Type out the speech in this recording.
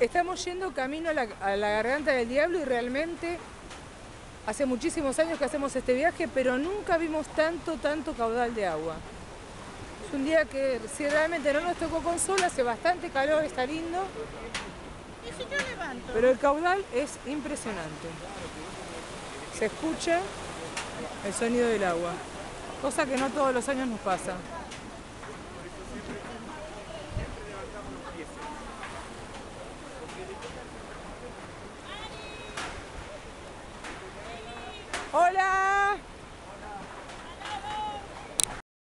Estamos yendo camino a la, a la garganta del diablo y realmente hace muchísimos años que hacemos este viaje, pero nunca vimos tanto, tanto caudal de agua. Es un día que si realmente no nos tocó con sol, hace bastante calor, está lindo, ¿Y si yo levanto? pero el caudal es impresionante. Se escucha el sonido del agua, cosa que no todos los años nos pasa. Olha!